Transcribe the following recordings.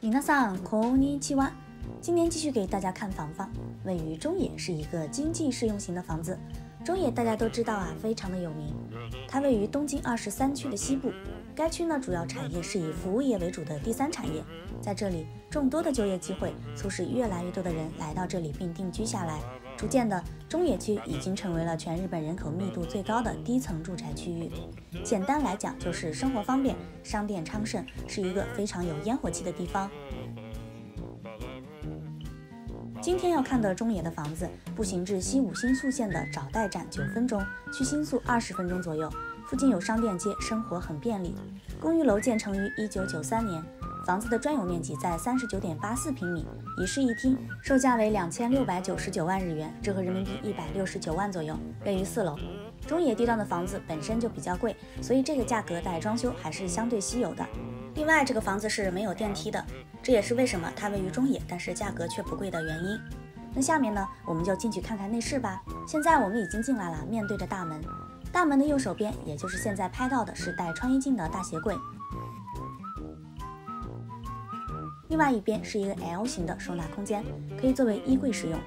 皆さんこんにちは。今天继续给大家看房房，位于中野，是一个经济适用型的房子。 中野大家都知道啊，非常的有名。它位于东京二十三区的西部，该区呢主要产业是以服务业为主的第三产业。在这里，众多的就业机会促使越来越多的人来到这里并定居下来。逐渐的，中野区已经成为了全日本人口密度最高的低层住宅区域。简单来讲，就是生活方便，商店昌盛，是一个非常有烟火气的地方。今天要看的中野的房子，步行至西武新宿线的早代站九分钟，去新宿二十分钟左右。附近有商店街，生活很便利。公寓楼建成于一九九三年，房子的专有面积在三十九点八四平米，一室一厅，售价为两千六百九十九万日元，折合人民币一百六十九万左右，位于四楼。中野地段的房子本身就比较贵，所以这个价格带装修还是相对稀有的。另外，这个房子是没有电梯的，这也是为什么它位于中野，但是价格却不贵的原因。那下面呢，我们就进去看看内饰吧。现在我们已经进来了，面对着大门，大门的右手边，也就是现在拍到的，是带穿衣镜的大鞋柜。另外一边是一个 L 型的收纳空间，可以作为衣柜使用。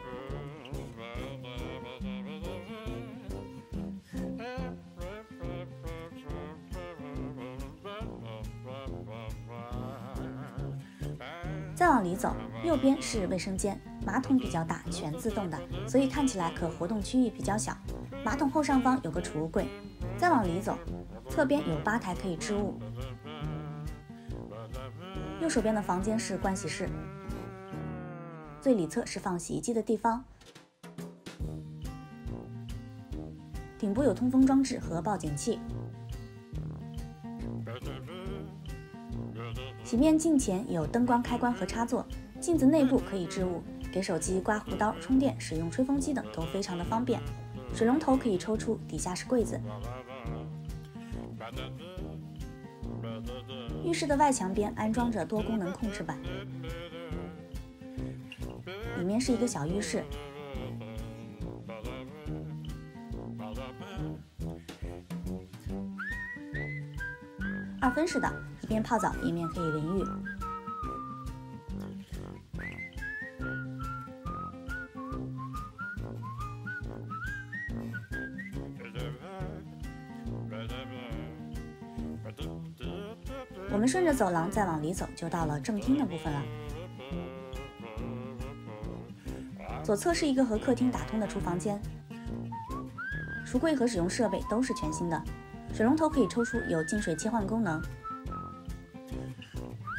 再往里走，右边是卫生间，马桶比较大，全自动的，所以看起来可活动区域比较小。马桶后上方有个储物柜。再往里走，侧边有吧台可以置物。右手边的房间是盥洗室，最里侧是放洗衣机的地方。顶部有通风装置和报警器。洗面镜前有灯光开关和插座，镜子内部可以置物，给手机、刮胡刀、充电、使用吹风机等都非常的方便。水龙头可以抽出，底下是柜子。浴室的外墙边安装着多功能控制板，里面是一个小浴室，二分式的，一边泡澡一面可以淋浴。我们顺着走廊再往里走，就到了正厅的部分了。左侧是一个和客厅打通的厨房间，橱柜和使用设备都是全新的，水龙头可以抽出，有净水切换功能。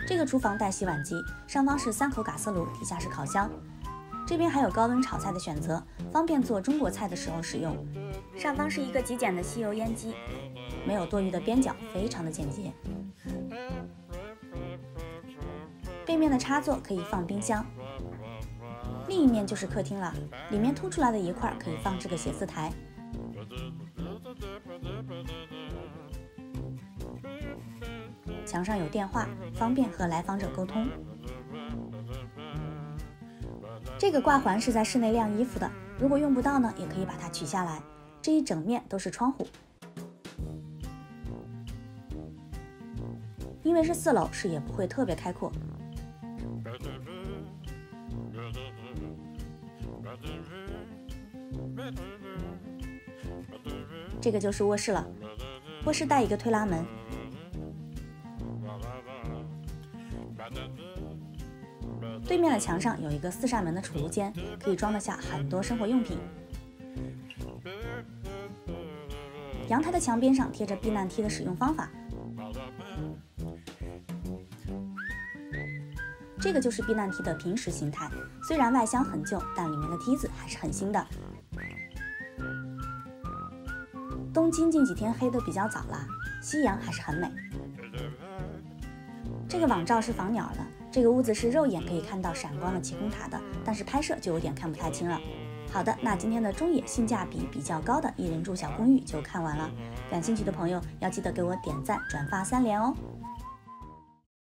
这个厨房带洗碗机，上方是三口嘎斯炉，底下是烤箱。这边还有高温炒菜的选择，方便做中国菜的时候使用。上方是一个极简的吸油烟机，没有多余的边角，非常的简洁。背面的插座可以放冰箱，另一面就是客厅了。里面凸出来的一块可以放置个写字台，墙上有电话，方便和来访者沟通。这个挂环是在室内晾衣服的，如果用不到呢，也可以把它取下来。这一整面都是窗户，因为是四楼，视野不会特别开阔。这个就是卧室了，卧室带一个推拉门，对面的墙上有一个四扇门的储物间，可以装得下很多生活用品。阳台的墙边上贴着避难梯的使用方法，这个就是避难梯的平时形态。虽然外箱很旧，但里面的梯子还是很新的。东京近几天黑的比较早了，夕阳还是很美。这个网罩是防鸟的，这个屋子是肉眼可以看到闪光的奇空塔的，但是拍摄就有点看不太清了。好的，那今天的中野性价比比较高的一人住小公寓就看完了。感兴趣的朋友要记得给我点赞、转发三连哦。